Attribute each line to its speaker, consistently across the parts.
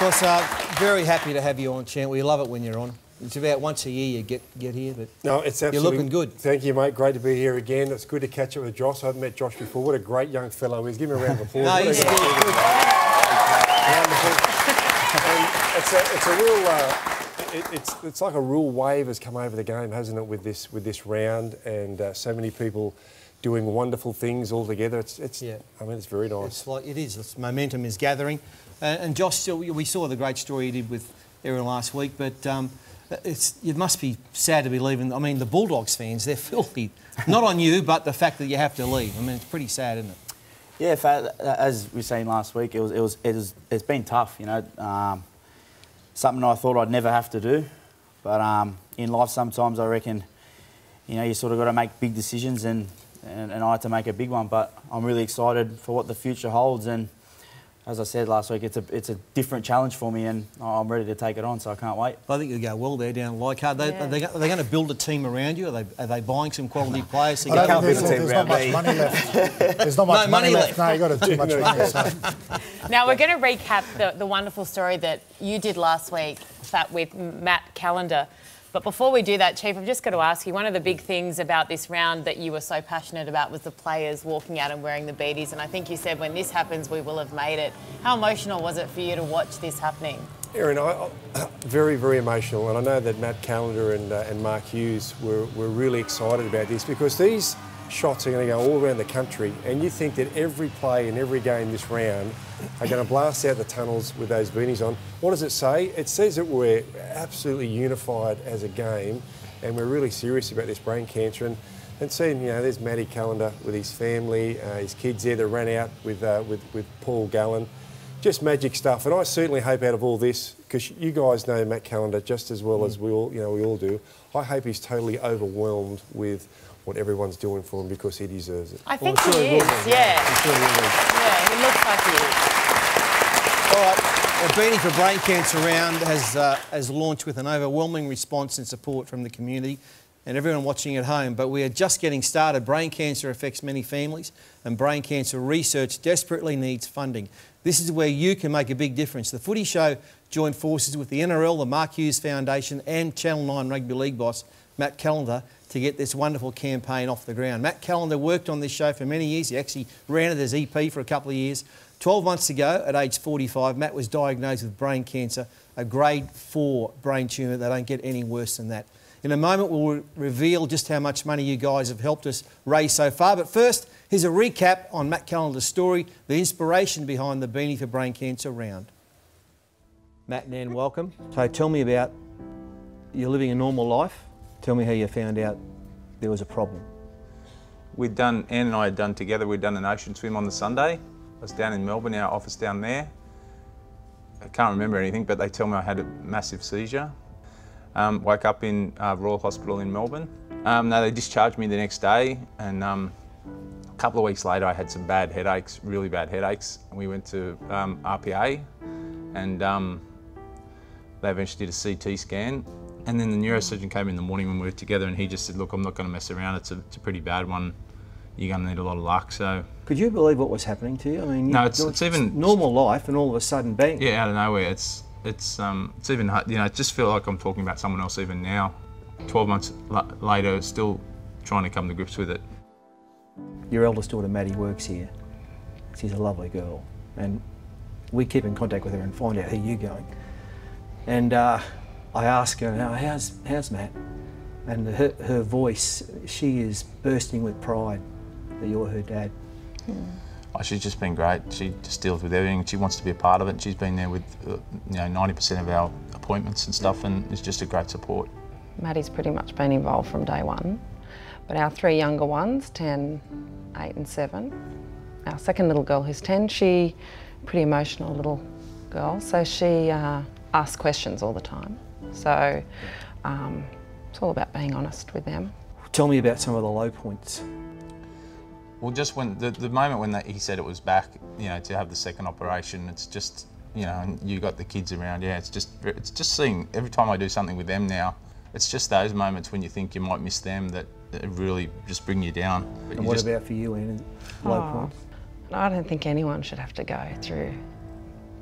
Speaker 1: course, uh, very happy to have you on, Champ. We love it when you're on. It's about once a year you get get here, but
Speaker 2: no, it's absolutely.
Speaker 1: You're looking good.
Speaker 2: Thank you, mate. Great to be here again. It's good to catch up with Josh. I haven't met Josh before. What a great young fellow he is. Give him a round of applause.
Speaker 1: no, he's good.
Speaker 2: it's a, it's a real. Uh, it, it's it's like a real wave has come over the game, hasn't it? With this with this round and uh, so many people doing wonderful things all together. It's it's. Yeah. I mean, it's very nice.
Speaker 1: It's like it is. It's momentum is gathering, and Josh, we saw the great story he did with Erin last week, but. Um, it's, it must be sad to be leaving. I mean, the Bulldogs fans, they're filthy. Not on you, but the fact that you have to leave. I mean, it's pretty sad, isn't it?
Speaker 3: Yeah, as we saying last week, it was, it was, it was, it's been tough, you know. Um, something I thought I'd never have to do. But um, in life, sometimes I reckon, you know, you sort of got to make big decisions, and, and, and I had to make a big one. But I'm really excited for what the future holds. And as I said last week, it's a it's a different challenge for me, and I'm ready to take it on. So I can't wait.
Speaker 1: I think you go well there down Leichhardt. They, yeah. Are, they, are they going to build a team around you? Are they are they buying some quality players?
Speaker 4: To I can't build a team there's not much me. money left. There's not much no, money, money left. left. No, you got too much money. So.
Speaker 5: Now we're going to recap the, the wonderful story that you did last week with Matt Callender. But before we do that, Chief, I've just got to ask you one of the big things about this round that you were so passionate about was the players walking out and wearing the beanies. And I think you said when this happens, we will have made it. How emotional was it for you to watch this happening?
Speaker 2: Erin, very, very emotional. And I know that Matt Callender and, uh, and Mark Hughes were, were really excited about this because these shots are going to go all around the country, and you think that every play in every game this round are going to blast out the tunnels with those beanies on. What does it say? It says that we're absolutely unified as a game, and we're really serious about this brain cancer. And, and seeing, you know, there's Matty Callender with his family, uh, his kids there that ran out with, uh, with, with Paul Gallen. Just magic stuff. And I certainly hope out of all this, because you guys know Matt Callender just as well mm. as we all, you know, we all do. I hope he's totally overwhelmed with what everyone's doing for him because he deserves it.
Speaker 5: I think well, he is, yeah. yeah. he looks like he is.
Speaker 1: All right. The Beanie for Brain Cancer Round has, uh, has launched with an overwhelming response and support from the community and everyone watching at home. But we are just getting started. Brain cancer affects many families, and brain cancer research desperately needs funding. This is where you can make a big difference. The Footy Show joined forces with the NRL, the Mark Hughes Foundation, and Channel 9 Rugby League boss Matt Callender to get this wonderful campaign off the ground. Matt Callender worked on this show for many years. He actually ran it as EP for a couple of years. 12 months ago, at age 45, Matt was diagnosed with brain cancer, a grade 4 brain tumour. They don't get any worse than that. In a moment, we'll reveal just how much money you guys have helped us raise so far. But first, here's a recap on Matt Callender's story, the inspiration behind the Beanie for Brain Cancer round. Matt and Ann, welcome. So tell me about you're living a normal life. Tell me how you found out there was a problem.
Speaker 6: We'd done, Anne and I had done together, we'd done an ocean swim on the Sunday. I was down in Melbourne, our office down there. I can't remember anything, but they tell me I had a massive seizure. Um, woke up in uh, Royal Hospital in Melbourne. Um, no, they discharged me the next day, and um, a couple of weeks later, I had some bad headaches, really bad headaches. We went to um, RPA, and um, they eventually did a CT scan, and then the neurosurgeon came in the morning when we were together and he just said, look, I'm not going to mess around. It's a, it's a pretty bad one. You're going to need a lot of luck. So.
Speaker 1: Could you believe what was happening to you? I mean,
Speaker 6: no, it's, it's even
Speaker 1: normal life, and all of a sudden, bang.
Speaker 6: Yeah, out of nowhere. It's it's um it's even you know I just feel like I'm talking about someone else even now. Twelve months later, still trying to come to grips with it.
Speaker 1: Your eldest daughter Maddie works here. She's a lovely girl, and we keep in contact with her and find out how you're going. And uh, I ask her, how's, how's Matt? And her, her voice, she is bursting with pride that you're her dad.
Speaker 6: Oh, she's just been great. She just deals with everything. She wants to be a part of it. She's been there with uh, you know 90% of our appointments and stuff, and is just a great support.
Speaker 7: Maddie's pretty much been involved from day one, but our three younger ones, 10, 8 and 7, our second little girl who's 10, she pretty emotional little girl, so she uh, asks questions all the time. So um, it's all about being honest with them.
Speaker 1: Tell me about some of the low points.
Speaker 6: Well, just when the, the moment when he said it was back, you know, to have the second operation, it's just, you know, you got the kids around. Yeah, it's just, it's just seeing every time I do something with them now, it's just those moments when you think you might miss them that, that really just bring you down.
Speaker 1: But and what just, about for you, Anne? Low oh, points.
Speaker 7: I don't think anyone should have to go through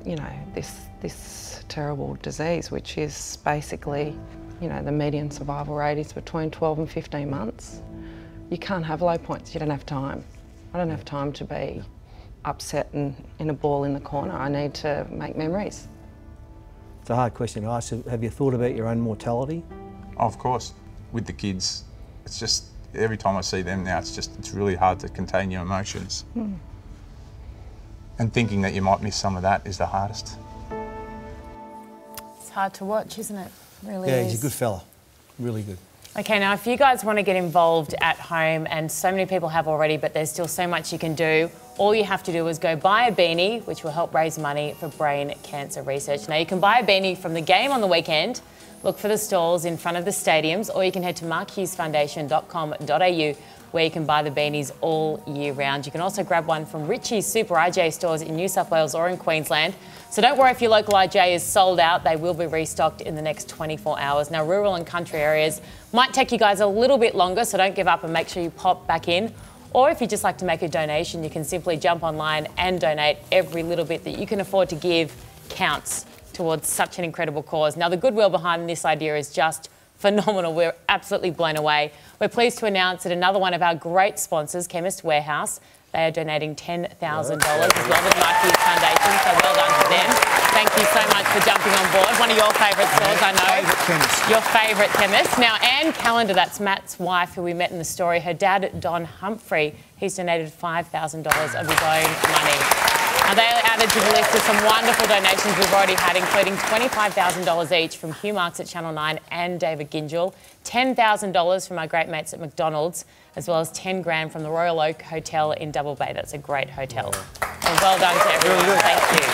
Speaker 7: you know, this, this terrible disease, which is basically, you know, the median survival rate is between 12 and 15 months. You can't have low points, you don't have time. I don't have time to be upset and in a ball in the corner. I need to make memories.
Speaker 1: It's a hard question to ask. Have you thought about your own mortality?
Speaker 8: Of course, with the kids, it's just every time I see them now, it's just it's really hard to contain your emotions.
Speaker 7: Hmm.
Speaker 8: And thinking that you might miss some of that is the hardest.
Speaker 5: It's hard to watch, isn't it? Really
Speaker 1: Yeah,
Speaker 5: is.
Speaker 1: he's a good fella. Really good.
Speaker 5: Okay, now if you guys want to get involved at home, and so many people have already, but there's still so much you can do, all you have to do is go buy a beanie, which will help raise money for brain cancer research. Now, you can buy a beanie from the game on the weekend, look for the stalls in front of the stadiums, or you can head to markhughesfoundation.com.au where you can buy the beanies all year round. You can also grab one from Richie's Supa IGA stores in New South Wales or in Queensland. So don't worry if your local IGA is sold out, they will be restocked in the next 24 hours. Now, rural and country areas might take you guys a little bit longer, so don't give up and make sure you pop back in. Or if you just like to make a donation, you can simply jump online and donate. Every little bit that you can afford to give counts towards such an incredible cause. Now, the goodwill behind this idea is just phenomenal. We're absolutely blown away. We're pleased to announce that another one of our great sponsors, Chemist Warehouse, they are donating $10,000 as well to the Mark Hughes Foundation, so well done to them. Thank you so much for jumping on board. One of your favourite stores, I know.
Speaker 1: Favourite chemist.
Speaker 5: Your favourite chemist. Now, Anne Callender, that's Matt's wife, who we met in the story, her dad, Don Humphrey, he's donated $5,000 of his own money. Now, they are added to the list of some wonderful donations we've already had, including $25,000 each from Hugh Marks at Channel 9 and David Gyngell, $10,000 from our great mates at McDonald's, as well as 10 grand from the Royal Oak Hotel in Double Bay. That's a great hotel. So well done to everyone.
Speaker 1: good.
Speaker 5: Thank you.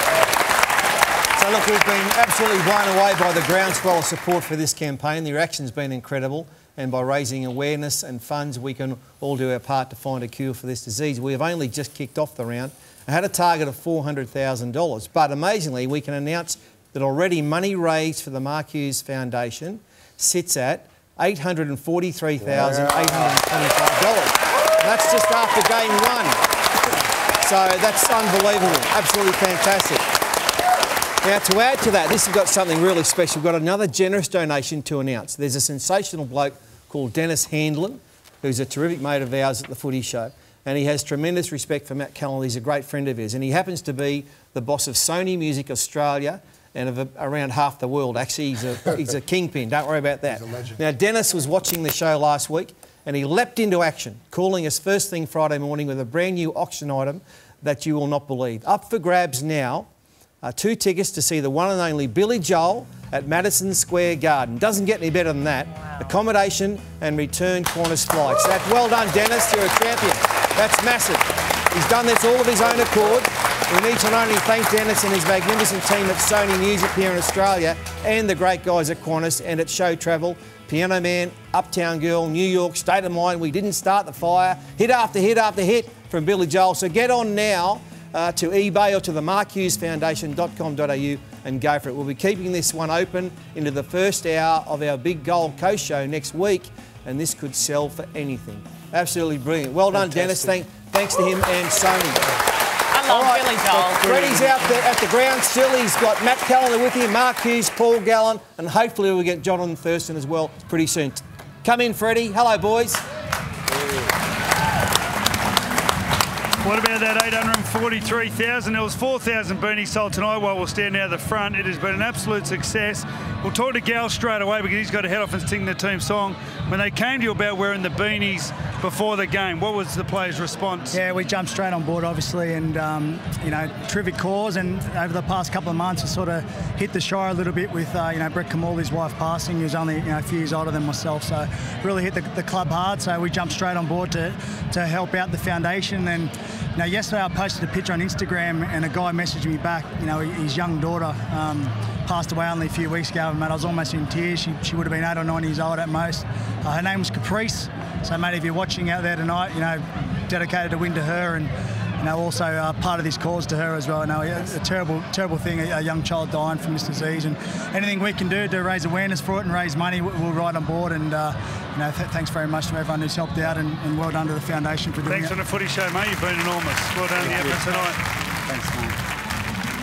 Speaker 1: So look, we've been absolutely blown away by the groundswell of support for this campaign. The reaction's been incredible, and by raising awareness and funds, we can all do our part to find a cure for this disease. We have only just kicked off the round. I had a target of $400,000, but amazingly, we can announce that already money raised for the Mark Hughes Foundation sits at $843,825. That's just after game one. So that's unbelievable, absolutely fantastic. Now, to add to that, this has got something really special. We've got another generous donation to announce. There's a sensational bloke called Dennis Handlin, who's a terrific mate of ours at the footy show. And he has tremendous respect for Matt Callender. He's a great friend of his. And he happens to be the boss of Sony Music Australia and of around half the world. Actually, he's a, he's a kingpin. Don't worry about that.
Speaker 4: He's a legend.
Speaker 1: Now, Dennis was watching the show last week and he leapt into action, calling us first thing Friday morning with a brand new auction item that you will not believe. Up for grabs now uh, two tickets to see the one and only Billy Joel at Madison Square Garden. Doesn't get any better than that. Accommodation and return Qantas flights. That, well done, Dennis. You're a champion. That's massive. He's done this all of his own accord. We need to not only thank Dennis and his magnificent team at Sony Music here in Australia and the great guys at Qantas and at Show Travel. Piano Man, Uptown Girl, New York, State of Mind. We didn't start the fire. Hit after hit after hit from Billy Joel. So get on now uh, to eBay or to the markhughesfoundation.com.au and go for it. We'll be keeping this one open into the first hour of our big Gold Coast show next week, and this could sell for anything. Absolutely brilliant. Well done, Dennis. Thank, thanks to him and Sony.
Speaker 5: I love Billy Joel.
Speaker 1: Freddie's out there at the ground still. He's got Matt Callender with him, Mark Hughes, Paul Gallen, and hopefully we'll get Jonathan Thurston as well pretty soon. Come in, Freddie. Hello, boys.
Speaker 9: What about that 843,000? There was 4,000 Bernie sold tonight while we're standing out the front. It has been an absolute success. We'll talk to Gal straight away because he's got to head off and sing the team song. When they came to you about wearing the beanies before the game, what was the players' response?
Speaker 10: Yeah, we jumped straight on board, obviously, and um, you know, terrific cause. And over the past couple of months, we sort of hit the shire a little bit with uh, you know Brett Kamal, his wife passing. He was only you know a few years older than myself, so really hit the, the club hard. So we jumped straight on board to to help out the foundation. And now yesterday I posted a picture on Instagram, and a guy messaged me back. You know, his young daughter. Um, passed away only a few weeks ago, mate. I was almost in tears. She, she would have been eight or nine years old at most. Uh, her name was Caprice. So, mate, if you're watching out there tonight, you know, dedicated a win to her and, you know, also uh, part of this cause to her as well. You know, it's a terrible, terrible thing, a, a, young child dying from this disease. And anything we can do to raise awareness for it and raise money, we'll ride on board. And, uh, you know, th- thanks very much to everyone who's helped out and, and well done to the foundation for doing
Speaker 9: Thanks
Speaker 10: it.
Speaker 9: on the footy show, mate. You've been enormous. Well done, the effort tonight.
Speaker 10: Thanks, mate.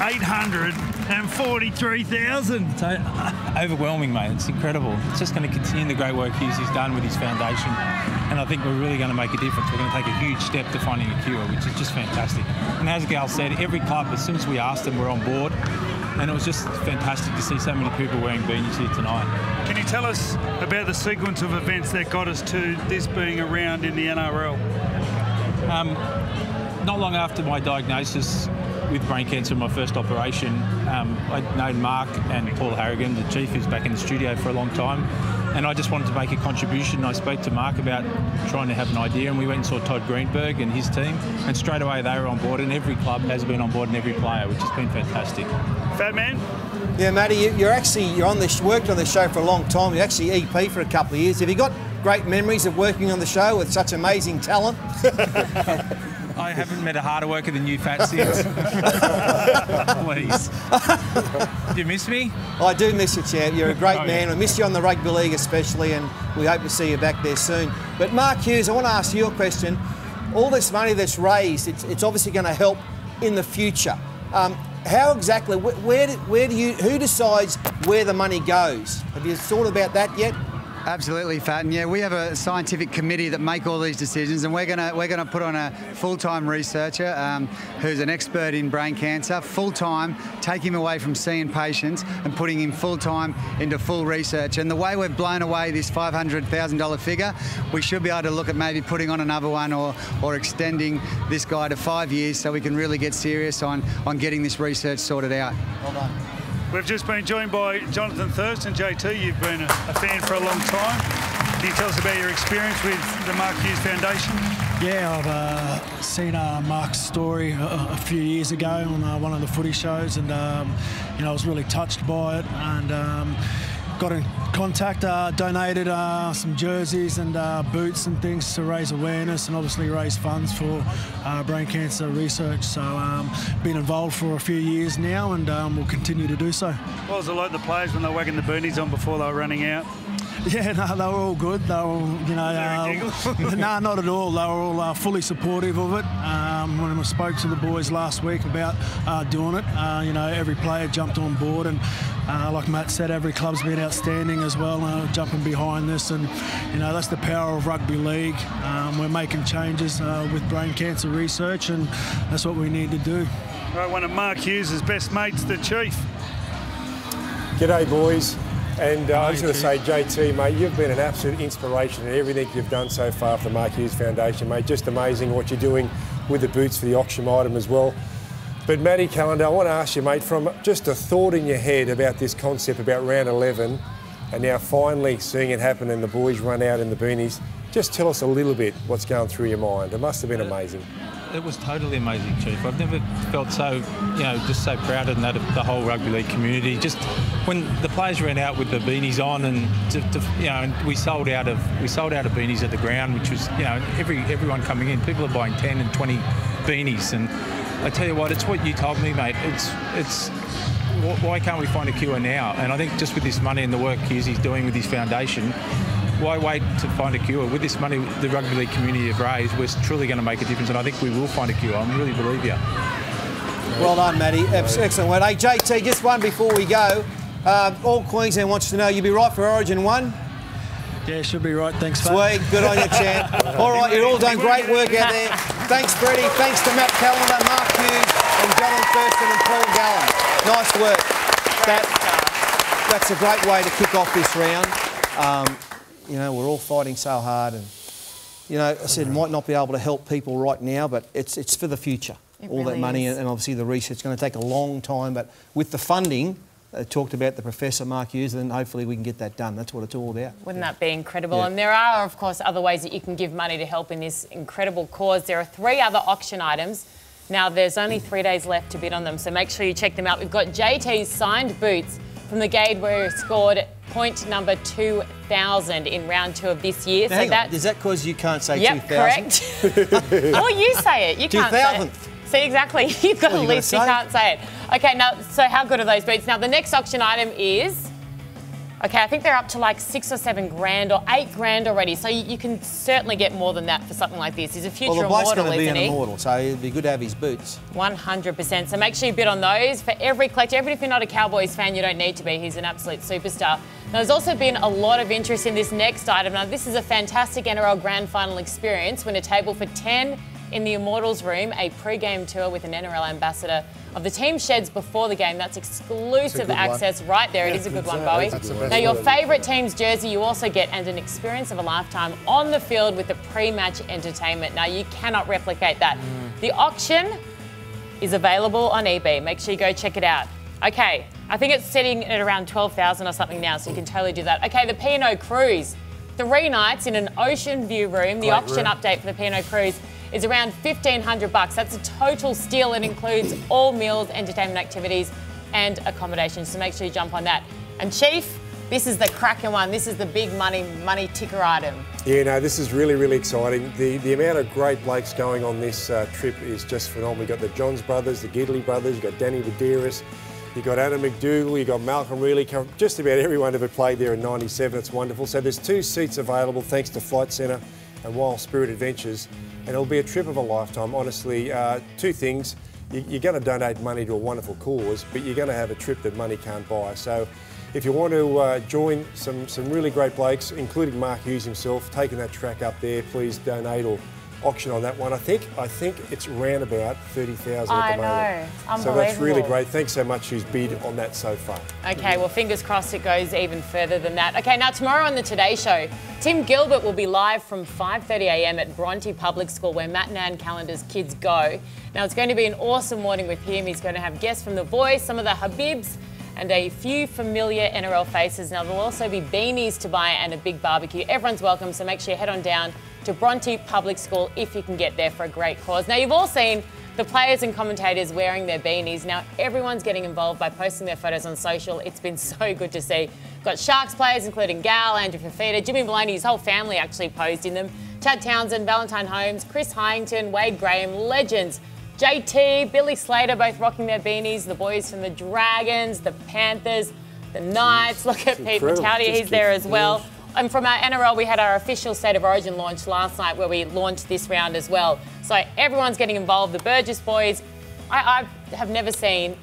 Speaker 9: 800 and 43,000.
Speaker 6: So uh, overwhelming, mate. It's incredible. It's just going to continue the great work he's, he's done with his foundation, and I think we're really going to make a difference. We're going to take a huge step to finding a cure, which is just fantastic. And as Gal said, every club, as soon as we asked them, we're on board. And it was just fantastic to see so many people wearing beanies here tonight.
Speaker 9: Can you tell us about the sequence of events that got us to this being around in the NRL?
Speaker 6: Um, not long after my diagnosis with brain cancer, my first operation, um, I'd known Mark and Paul Harragon, the chief, who's back in the studio for a long time, and I just wanted to make a contribution. I spoke to Mark about trying to have an idea, and we went and saw Todd Greenberg and his team, and straight away they were on board, and every club has been on board, and every player, which has been fantastic.
Speaker 9: Fat man.
Speaker 1: Yeah, Matty, you, are actually you're on this worked on the show for a long time. You're actually EP for a couple of years. Have you got great memories of working on the show with such amazing talent?
Speaker 6: I haven't met a harder worker than you, Fat since. Please. do you miss me?
Speaker 1: I do miss you, champ. You're a great
Speaker 6: oh,
Speaker 1: man.
Speaker 6: Yeah.
Speaker 1: I miss you on the rugby league especially, and we hope to see you back there soon. But Mark Hughes, I want to ask you a question. All this money that's raised, it's, it's obviously going to help in the future. Um, how exactly, where, where do you, who decides where the money goes? Have you thought about that yet?
Speaker 11: Absolutely, Fat. And yeah, we have a scientific committee that make all these decisions, and we're gonna we're gonna put on a full-time researcher um, who's an expert in brain cancer, full-time, take him away from seeing patients and putting him full-time into full research. And the way we've blown away this $500,000 figure, we should be able to look at maybe putting on another one or or extending this guy to five years so we can really get serious on on getting this research sorted out.
Speaker 1: Well done.
Speaker 9: We've just been joined by Jonathan Thurston. JT, you've been a, fan for a long time. Can you tell us about your experience with the Mark Hughes Foundation?
Speaker 12: Yeah, I've uh, seen uh, Mark's story a, a, few years ago on uh, one of the footy shows, and um, you know I was really touched by it, and um, got in contact, uh, donated uh, some jerseys and uh, boots and things to raise awareness and obviously raise funds for uh, brain cancer research. So, um, been involved for a few years now and um, will continue to do so.
Speaker 9: What was it like the players when they were wagging the beanies on before they were running out?
Speaker 12: Yeah, no, they were all good. They were, you know, uh, no, nah, not at all. They were all uh, fully supportive of it. Um, when I spoke to the boys last week about uh, doing it, uh, you know, every player jumped on board, and uh, like Matt said, every club's been outstanding as well, uh, jumping behind this, and you know, that's the power of rugby league. Um, we're making changes with brain cancer research, and that's what we need to do.
Speaker 9: Right, one of Mark Hughes' best mates, the chief.
Speaker 2: G'day, boys. And uh, I was going to say, JT, mate, you've been an absolute inspiration in everything you've done so far for the Mark Hughes Foundation, mate. Just amazing what you're doing with the boots for the auction item as well. But Matty Callender, I want to ask you, mate, from just a thought in your head about this concept about round 11 and now finally seeing it happen and the boys run out in the beanies, just tell us a little bit what's going through your mind. It must have been amazing
Speaker 6: it was totally amazing, Chief. I've never felt so, you know, just so proud of that of the whole rugby league community. Just when the players ran out with the beanies on, and to, to, you know, and we sold out of we sold out of beanies at the ground, which was, you know, every everyone coming in, people are buying 10 and 20 beanies, and I tell you what, it's what you told me, mate. It's it's why can't we find a cure now? And I think just with this money and the work he's doing with his foundation, why wait to find a cure? With this money the rugby league community have raised, we're truly going to make a difference, and I think we will find a cure. I really believe you.
Speaker 1: Well done, Matty. Excellent work. Hey, JT, just one before we go. Uh, all Queensland wants to know, you'll be right for Origin 1?
Speaker 12: Yeah, should be right. Thanks, mate.
Speaker 1: Sweet. Good on you, champ. all right, you're all done great work out there. Thanks, Freddie. Thanks to Matt Callender, Mark Hughes, and John Thurston and Paul Gallen. Nice work. That, that's a great way to kick off this round. Um, you know, we're all fighting so hard and, you know, I said might not be able to help people right now, but it's, it's for the future.
Speaker 5: It
Speaker 1: all
Speaker 5: really
Speaker 1: that money
Speaker 5: is.
Speaker 1: and obviously the research is going to take a long time, but with the funding, uh, talked about the Professor Mark Hughes, and hopefully we can get that done. That's what it's all about.
Speaker 5: Wouldn't that be incredible?
Speaker 1: Yeah.
Speaker 5: And there are, of course, other ways that you can give money to help in this incredible cause. There are three other auction items. Now, there's only three days left to bid on them, so make sure you check them out. We've got JT's signed boots from the Gade where he scored point number 2,000 in round two of this year.
Speaker 1: Now,
Speaker 5: so
Speaker 1: hang on, is that because you can't say
Speaker 5: Yep,
Speaker 1: 2,000?
Speaker 5: correct. oh, you say it. You can't say
Speaker 1: 2000th.
Speaker 5: it. See, exactly. You've got
Speaker 1: What,
Speaker 5: a list, you can't say it. Okay, now, so how good are those boots? Now, the next auction item is Okay, I think they're up to like six or seven grand or eight grand already. So you, you can certainly get more than that for something like this. He's a future
Speaker 1: well, the bloke's
Speaker 5: immortal,
Speaker 1: going to be an
Speaker 5: he?
Speaker 1: immortal, so it'd be good to have his boots.
Speaker 5: 100%. So make sure you bid on those. For every collector, even if you're not a Cowboys fan, you don't need to be. He's an absolute superstar. Now, there's also been a lot of interest in this next item. Now, this is a fantastic NRL Grand Final experience. Win a table for 10 in the Immortals room, a pre-game tour with an NRL ambassador of the team sheds before the game. That's exclusive access
Speaker 4: one.
Speaker 5: right there. it
Speaker 2: Yeah,
Speaker 5: is a good one,
Speaker 2: it.
Speaker 5: Bowie.
Speaker 2: That's
Speaker 4: the best
Speaker 5: Now, your favourite team's jersey you also get and an experience of a lifetime on the field with the pre-match entertainment. Now, you cannot replicate that. Mm. The auction is available on eBay. Make sure you go check it out. Okay, I think it's sitting at around 12,000 or something now, so you can totally do that. Okay, the P&O Cruise. Three nights in an ocean view room. The
Speaker 2: Great
Speaker 5: auction
Speaker 2: room.
Speaker 5: update for the P&O Cruise is around 1,500 bucks. That's a total steal. It includes all meals, entertainment activities, and accommodation. So make sure you jump on that. And Chief, this is the cracking one. This is the big money money ticker item.
Speaker 2: Yeah, no, this is really, really exciting. The the amount of great blokes going on this uh, trip is just phenomenal. We've got the Johns brothers, the Gidley brothers, you've got Danny Buderus, you've got Adam MacDougall, you've got Malcolm Reilly, just about everyone ever played there in 97. It's wonderful. So there's two seats available thanks to Flight Centre and Wild Spirit Adventures. And it'll be a trip of a lifetime. Honestly, uh, two things. You, you're going to donate money to a wonderful cause, but you're going to have a trip that money can't buy. So if you want to uh, join some, some really great blokes, including Mark Hughes himself, taking that track up there, please donate or auction on that one. I think I think it's around about 30,000 at the moment.
Speaker 5: I know.
Speaker 2: So that's really great. Thanks so much who's bid on that so far.
Speaker 5: Okay, well, fingers crossed it goes even further than that. Okay, now tomorrow on the Today Show, Tim Gilbert will be live from 5.30am at Bronte Public School where Matt and Anne Callender's kids go. Now, it's going to be an awesome morning with him. He's going to have guests from The Voice, some of the Habibs, and a few familiar NRL faces. Now, there'll also be beanies to buy and a big barbecue. Everyone's welcome, so make sure you head on down to Bronte Public School if you can get there for a great cause. Now, you've all seen the players and commentators wearing their beanies. Now, everyone's getting involved by posting their photos on social. It's been so good to see. Got Sharks players, including Gal, Andrew Fifita, Jimmy Maloney, his whole family actually posed in them. Chad Townsend, Valentine Holmes, Chris Heighington, Wade Graham, legends. JT, Billy Slater, both rocking their beanies. The boys from the Dragons, the Panthers, the Knights. Look at Pete
Speaker 2: incredible.
Speaker 5: He's there as well. And from our NRL, we had our official State of Origin launch last night where we launched this round as well. So everyone's getting involved. The Burgess boys, I, I have never seen